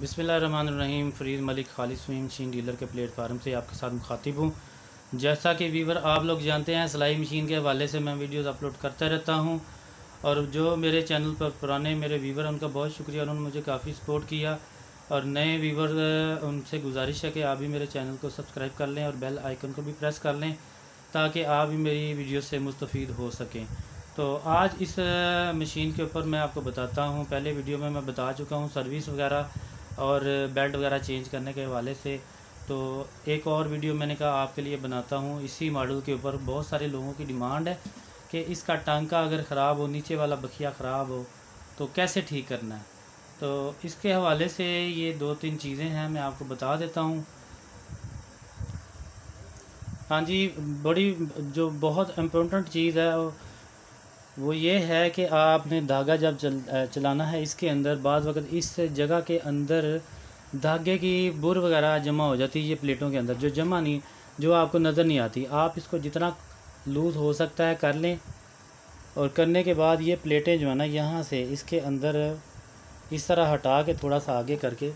बिसमीम Farid Malik, Khalid sewing machine dealer के platform से आपके साथ मुखातिब हूँ। जैसा कि वीवर आप लोग जानते हैं, सिलाई मशीन के हवाले से मैं वीडियोस अपलोड करता रहता हूँ। और जो मेरे चैनल पर पुराने मेरे वीवर उनका बहुत शुक्रिया उन्होंने मुझे काफ़ी सपोर्ट किया। और नए वीवर उनसे गुजारिश है कि आप भी मेरे चैनल को सब्सक्राइब कर लें और बेल आइकन को भी प्रेस कर लें, ताकि आप भी मेरी वीडियो से मुस्तफ़ हो सकें। तो आज इस मशीन के ऊपर मैं आपको बताता हूँ। पहले वीडियो में मैं बता चुका हूँ, सर्विस वगैरह और बेल्ट वगैरह चेंज करने के हवाले से। तो एक और वीडियो मैंने कहा आपके लिए बनाता हूँ। इसी मॉडल के ऊपर बहुत सारे लोगों की डिमांड है कि इसका टांका अगर ख़राब हो, नीचे वाला बखिया ख़राब हो तो कैसे ठीक करना है? तो इसके हवाले से ये दो तीन चीज़ें हैं, मैं आपको बता देता हूँ। हाँ जी, बड़ी जो बहुत इम्पोर्टेंट चीज़ है वो ये है कि आपने धागा जब चल चलाना है इसके अंदर, बाद वक्त इस जगह के अंदर धागे की बुर वगैरह जमा हो जाती है, ये प्लेटों के अंदर, जो जमा नहीं, जो आपको नज़र नहीं आती। आप इसको जितना लूज़ हो सकता है कर लें और करने के बाद ये प्लेटें जो है ना, यहाँ से इसके अंदर इस तरह हटा के थोड़ा सा आगे करके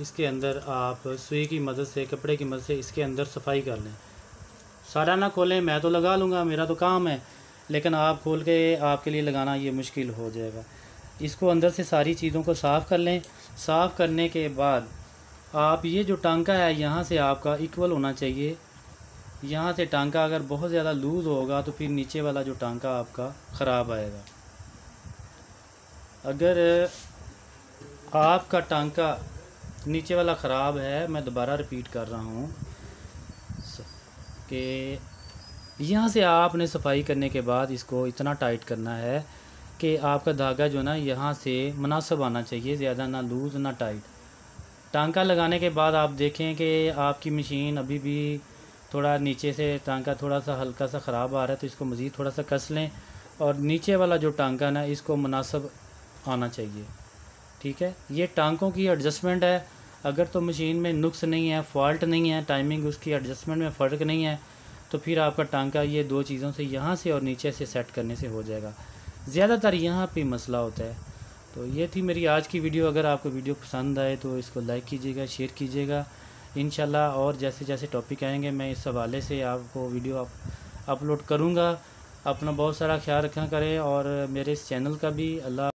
इसके अंदर आप सुई की मदद से, कपड़े की मदद से इसके अंदर सफ़ाई कर लें। सारा ना खोलें, मैं तो लगा लूँगा, मेरा तो काम है। लेकिन आप खोल के आपके लिए लगाना ये मुश्किल हो जाएगा। इसको अंदर से सारी चीज़ों को साफ़ कर लें। साफ़ करने के बाद आप ये जो टांका है, यहाँ से आपका इक्वल होना चाहिए। यहाँ से टांका अगर बहुत ज़्यादा लूज़ होगा तो फिर नीचे वाला जो टांका आपका ख़राब आएगा। अगर आपका टांका नीचे वाला ख़राब है, मैं दोबारा रिपीट कर रहा हूँ। कि यहाँ से आपने सफ़ाई करने के बाद इसको इतना टाइट करना है कि आपका धागा जो ना, यहाँ से मुनासब आना चाहिए, ज़्यादा ना लूज़ ना टाइट टांका लगाने के बाद आप देखें कि आपकी मशीन अभी भी थोड़ा नीचे से टांका थोड़ा सा हल्का सा ख़राब आ रहा है तो इसको मज़ीद थोड़ा सा कस लें और नीचे वाला जो टांका ना, इसको मुनासब आना चाहिए। ठीक है? ये टांकों की एडजस्टमेंट है। अगर तो मशीन में नुक्स नहीं है फॉल्ट नहीं है टाइमिंग उसकी एडजस्टमेंट में फ़र्क नहीं है तो फिर आपका टांका ये दो चीज़ों से यहाँ से और नीचे से सेट करने से हो जाएगा। ज़्यादातर यहाँ पे मसला होता है। तो ये थी मेरी आज की वीडियो। अगर आपको वीडियो पसंद आए तो इसको लाइक कीजिएगा, शेयर कीजिएगा। इन और जैसे जैसे टॉपिक आएँगे, मैं इस हवाले से आपको वीडियो आप अपलोड करूँगा। अपना बहुत सारा ख्याल रखा करें और मेरे इस चैनल का भी अल्लाह